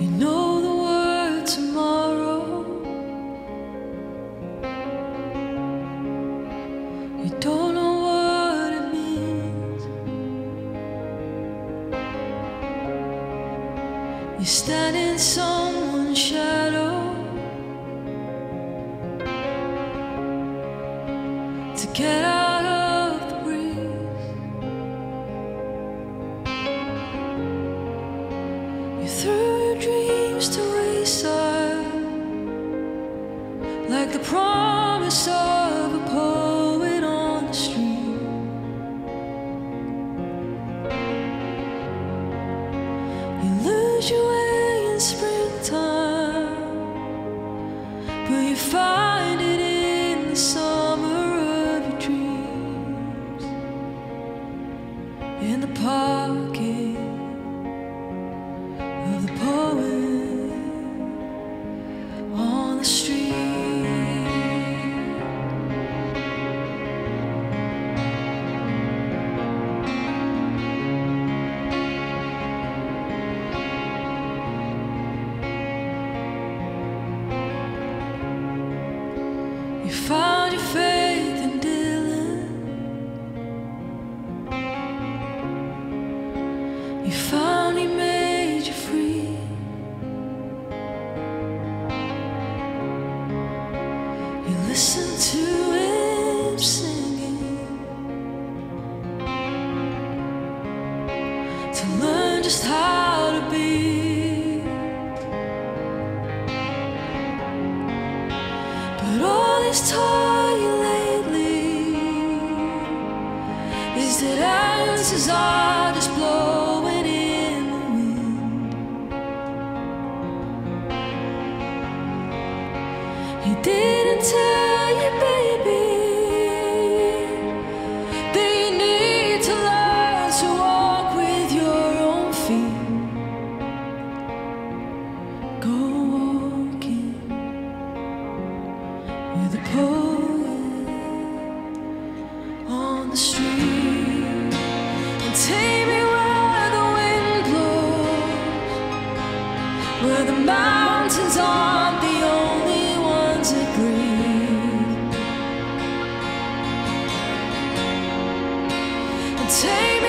You know the word tomorrow. You don't know what it means. You stand in someone's shadow to the promise of a poet on the street. You lose your way in springtime, You found your faith in Dylan. You found he made you free. You listen to him singing to learn just how to be. has taught you lately is that answers are just blowing in the wind. You didn't tell.